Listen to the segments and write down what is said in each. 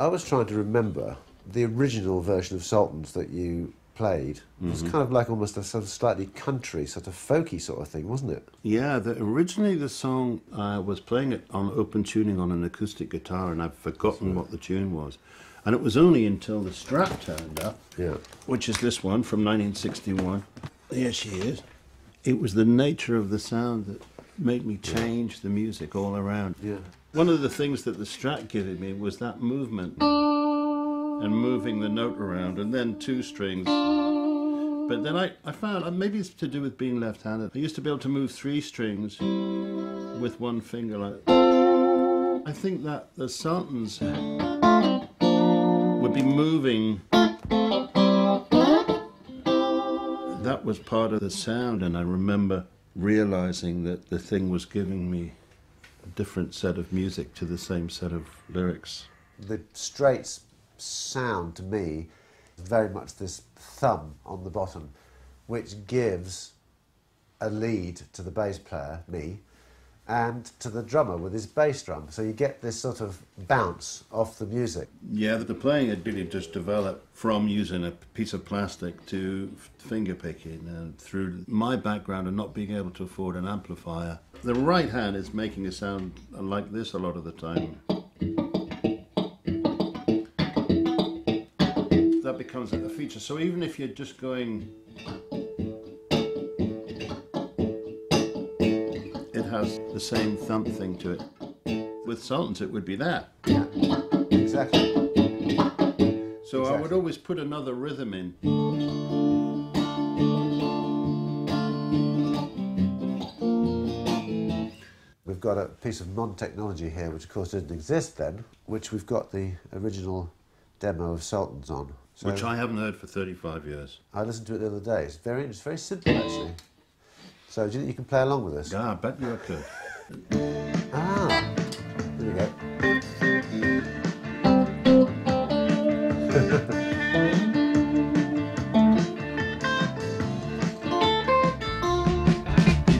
I was trying to remember the original version of Sultans that you played. It was mm-hmm. kind of like almost a sort of slightly country, sort of folky sort of thing, wasn't it? Yeah, the, originally the song I was playing it on open tuning on an acoustic guitar, and I've forgotten what the tune was. And it was only until the Strat turned up, Yeah. which is this one from 1961. Here she is. It was the nature of the sound that made me change the music all around. Yeah. One of the things that the Strat gave me was that movement and moving the note around, and then two strings. But then I, I found maybe it's to do with being left handed. I used to be able to move three strings with one finger. Like I think that the Sultans would be moving. That was part of the sound, and I remember realizing that the thing was giving me a different set of music to the same set of lyrics. The Strat sound to me is very much this thumb on the bottom, which gives a lead to the bass player, me, and to the drummer with his bass drum. So you get this sort of bounce off the music. Yeah, the playing had really just developed from using a piece of plastic to finger picking, and through my background and not being able to afford an amplifier. The right hand is making a sound like this a lot of the time. That becomes a feature. So even if you're just going. Has the same thump thing to it. With Sultans, it would be that. Yeah, exactly. So I would always put another rhythm in. We've got a piece of non technology here, which of course didn't exist then, which we've got the original demo of Sultans on. So Which I haven't heard for 35 years. I listened to it the other day. It's very, it's very simple actually. So do you think you can play along with us? Yeah, I bet you I could. Ah, there we go.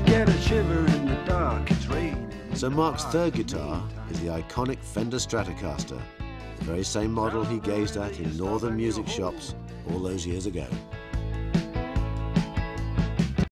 Get a shiver in the dark, it's raining. So Mark's third guitar is the iconic Fender Stratocaster, the very same model he gazed at in northern music shops all those years ago.